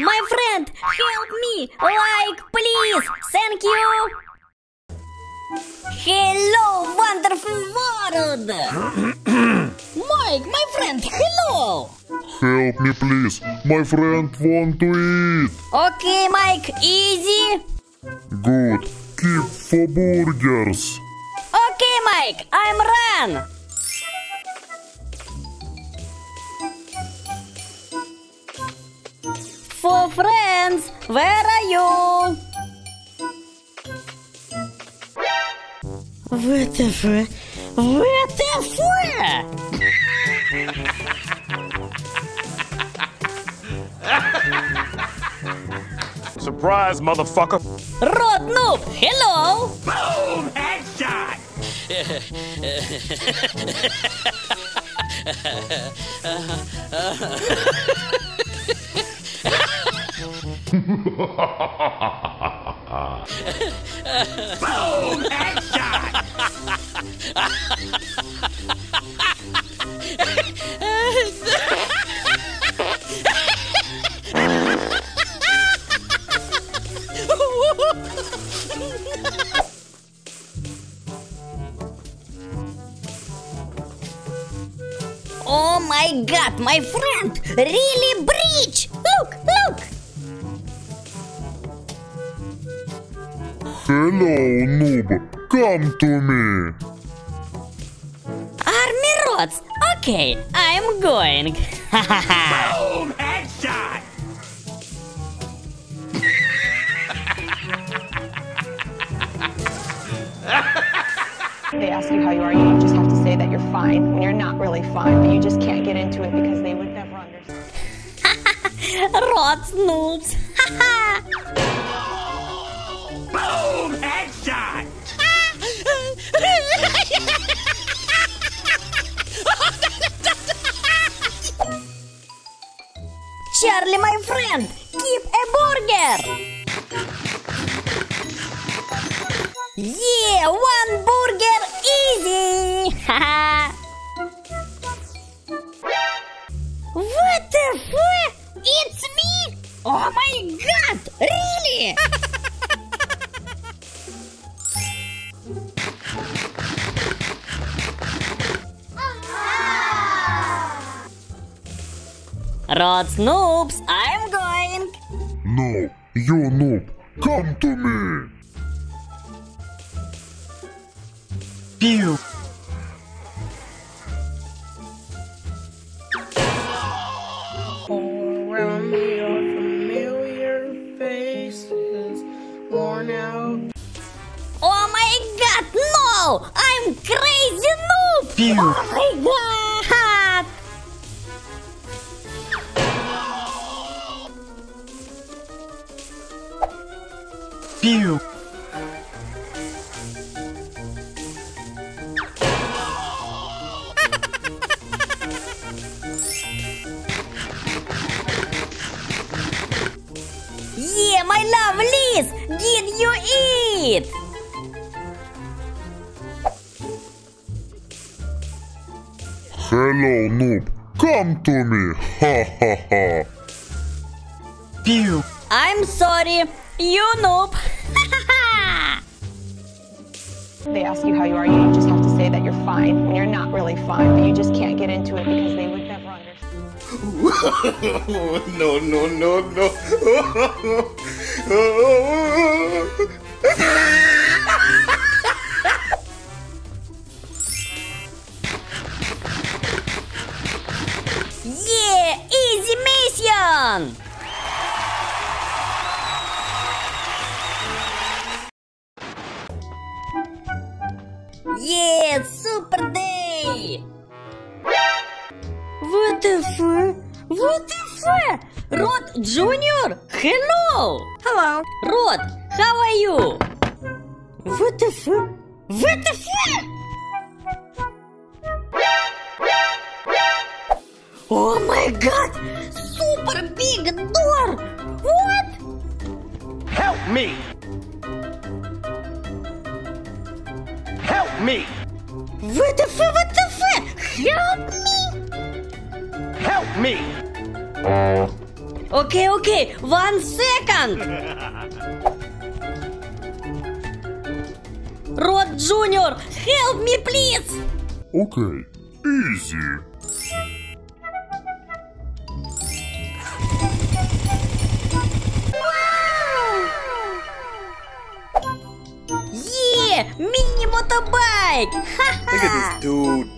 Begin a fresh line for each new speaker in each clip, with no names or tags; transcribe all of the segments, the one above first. My friend, help me! Like, please! Thank you! Hello, wonderful world! Mike, my friend, hello! Help me, please! My friend want to eat! Okay, Mike, easy! Good! Keep for burgers! Okay, Mike, I'm run! friends, where are you? What the fuck? What the fuck? Surprise, motherfucker! Rod Noob, hello! Boom! Headshot! uh, uh. Boom! Headshot! oh my god, my friend! Really Hello, noob! Come to me! Army rods! Okay, I'm going! Boom! Headshot! they ask you how you are, you just have to say that you're fine when you're not really fine, but you just can't get into it because they would never understand. rods, noobs! Charlie, my friend, give a burger! Yeah, one But Snoop's, I'm going. No, you noob, come to me. Pew. Oh my god, no! I'm crazy noob! Pew. Oh my god! Pew! yeah, my lovelies! Did you eat? Hello, noob. Come to me. Ha ha ha. Pew. I'm sorry. You noob. They ask you how you are, you just have to say that you're fine when you're not really fine, but you just can't get into it because they would never understand. no, no, no, no. Yeah, easy mission! Е, супер дэй! ВТФ? ВТФ? Рот Джуниор? Hello! Hello! Рот, how are you? ВТФ? ВТФ? О май гад! Окей, окей, one second! Рот Джуниор, help me, please! Окей, okay. easy. Wow! Yeah, mini motorbike! Look at this dude.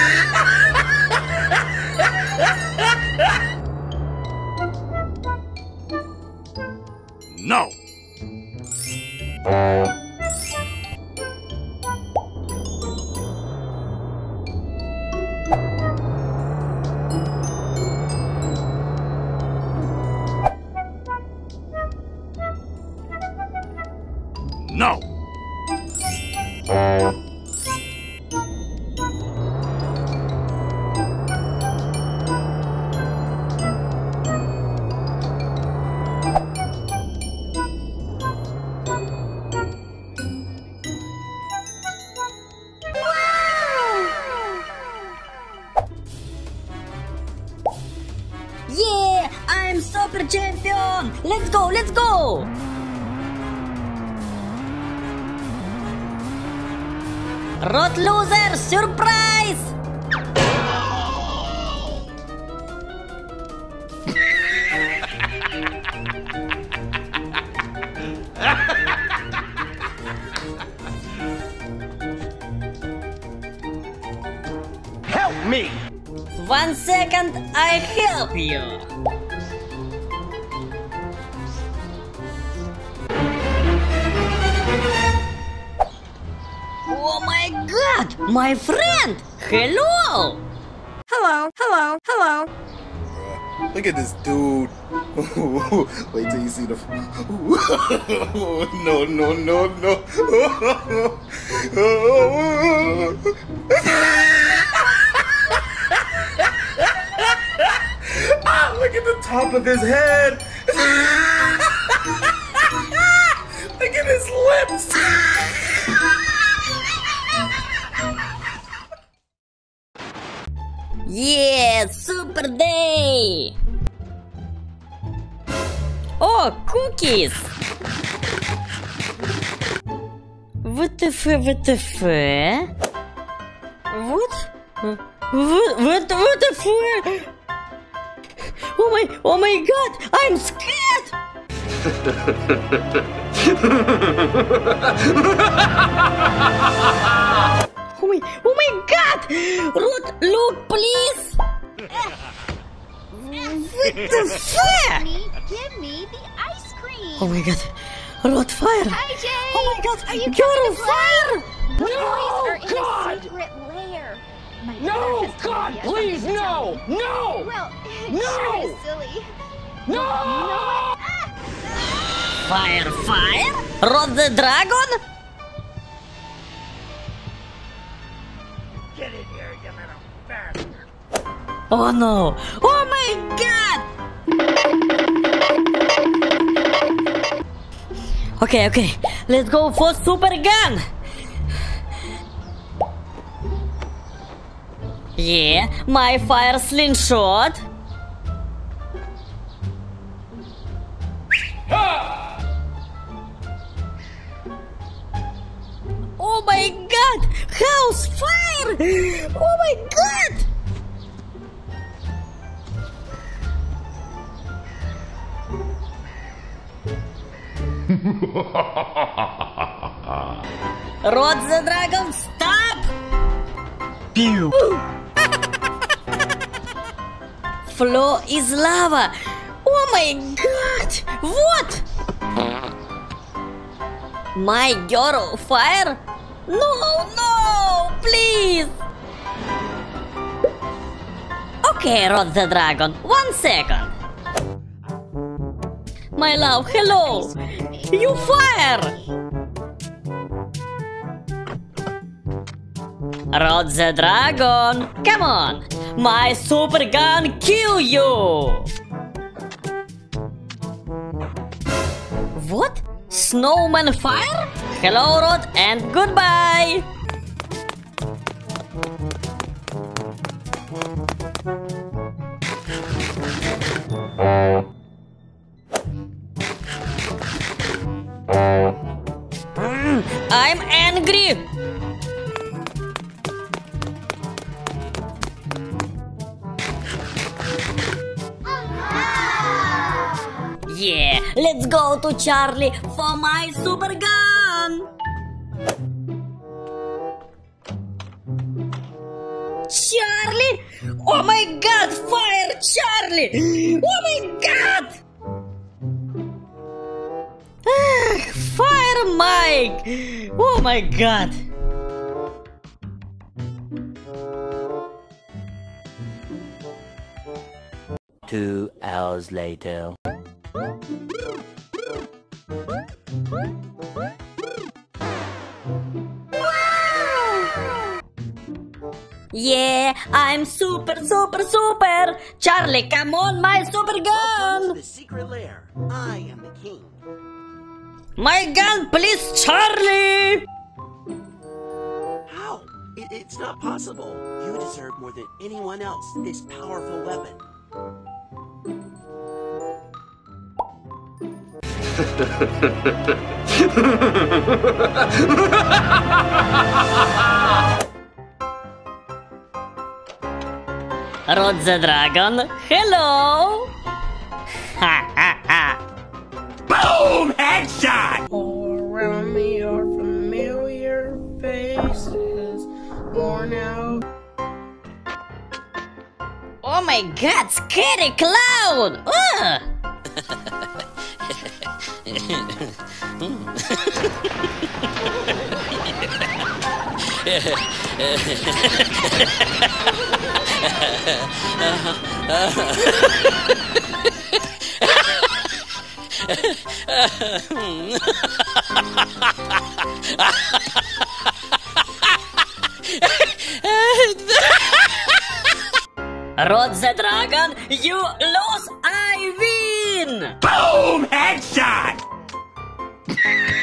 No! Yeah! I'm super champion! Let's go, let's go! Road loser, surprise! help me! One second, I help you! My friend! Hello! Hello, hello, hello. Uh, look at this dude. Wait till you see the. no, no, no, no. ah, look at the top of his head. look at his lips. super day! О, oh, cookies! WTF? WTF? What? What? What? ВТФ... Oh my! Oh my God! I'm scared! oh my, oh my god! Ruth, look, please! what the fuck? Give me, the ice cream. Oh my god. What about fire? Jay! oh my god. Are you You're on fire. no, are in secret lair. no, God, please, no, no. Well, no. Sure silly. No. no. Fire, fire? Rod the dragon? Oh no! Oh my god! Okay, okay, let's go for super gun! Yeah, my fire slingshot! Oh my god! House fire! Oh my god! Rod the dragon, stop! Pew! Flow is lava! Oh my god! What? My girl, fire? No, no, please! Okay, Rod the dragon, one second! My love, hello! You fire! Rod the dragon! Come on! My super gun kill you! What? Snowman fire? Hello, Rod, and goodbye! Oh. I'm angry! Yeah, let's go to Charlie for my super gun! Charlie? Oh my god, fire Charlie! Oh my like, oh my god. Two hours later. Yeah, I'm super, super, super! Charlie, come on, my super gun! Welcome to the secret lair. I am the king. My gun, please, Charlie! How? It, it's not possible. You deserve more than anyone else this powerful weapon. Rod Dragon, hello! shot! All around me are familiar faces, worn out. Oh my god, scary clown! Ugh! Rod the Dragon, you lose, I win! Boom! Headshot!